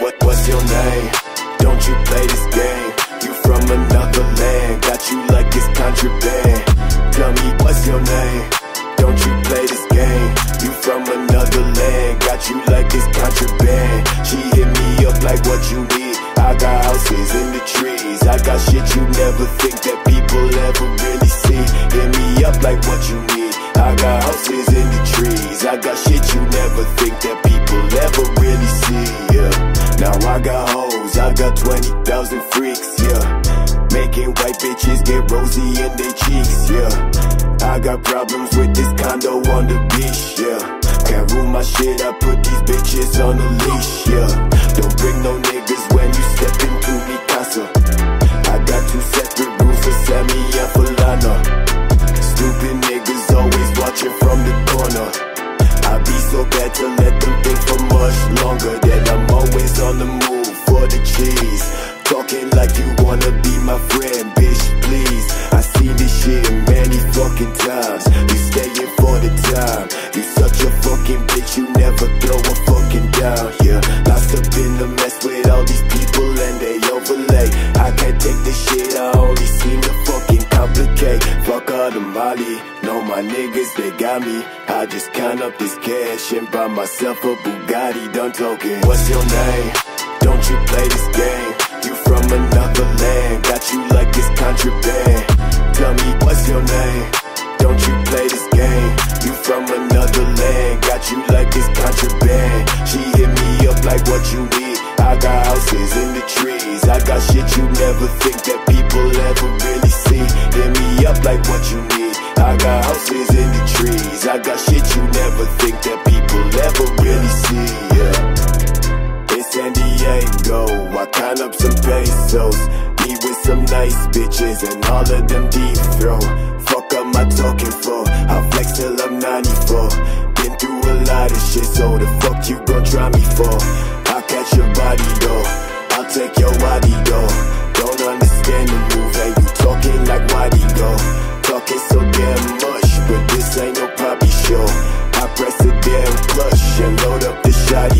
what, what's your name? Don't you play this game? You from another land, got you like it's contraband. Tell me what's your name? Don't you play this game? You from another land, got you like it's contraband. She hit me up like what you need. I got houses in the trees. I got shit you never think that people ever really see. Hit me up like what you need. I got houses in the trees. I got shit you never think I got hoes. I got 20,000 freaks. Yeah. Making white bitches get rosy in their cheeks. Yeah. I got problems with this condo on the beach. Yeah. Can't rule my shit. I put these bitches on a leash. Yeah. Don't bring no niggas when you step into me casa. I got two separate rooms for Sammy and for Lana. Stupid niggas always watching from the corner. I be so bad to let them think for much longer. That I'm always on the move for the cheese. Talking like you wanna be my friend, bitch, please. I seen this shit many fucking times. You staying for the time. You such a fucking bitch, you never throw a fucking down. Yeah, lost up in the mess with all these people and they overlay. I can't take this shit, I only seem to fucking complicate. Fuck all the Molly, no my niggas, they got me. I just count up this cash and buy myself a Bugatti, done talking. What's your name? Don't you play this game? You from another land, got you like it's contraband. Tell me what's your name? Don't you play this game? You from another land, got you like it's contraband. She hit me up like what you need. I got houses in the trees. I got shit you never think that people ever really see. Hit me up like what you need. I got houses in the trees. I got shit you never think that people ever really see. Yeah. Count up some pesos. Me with some nice bitches and all of them deep throw. Fuck up my talking for. I flex till I'm 94. Been through a lot of shit, so the fuck you gon' try me for? I'll catch your body though. I'll take your body though. Don't understand the move, and you talking like why'd go? Talking so damn much, but this ain't no poppy show. I press a damn clutch and load up the shotty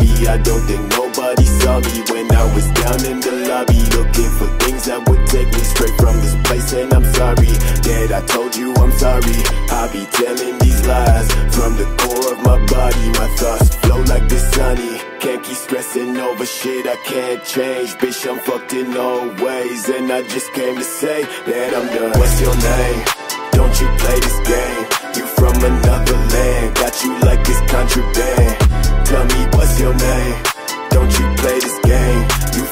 I don't think nobody saw me when I was down in the lobby looking for things that would take me straight from this place. And I'm sorry that I told you I'm sorry. I be telling these lies from the core of my body. My thoughts flow like the sunny. Can't keep stressing over shit I can't change. Bitch, I'm fucked in all ways. And I just came to say that I'm done. What's your name? Don't you play this game? You from another land, got you like it's contraband. Tell me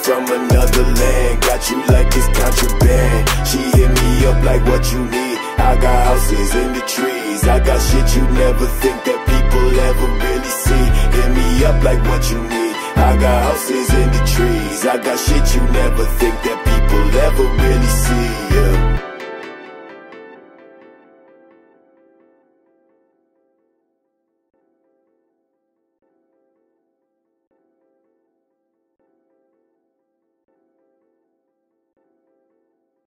from another land, got you like it's contraband. She hit me up like what you need. I got houses in the trees. I got shit you never think that people ever really see. Hit me up like what you need. I got houses in the trees. I got shit you never think that people ever really see. Yeah.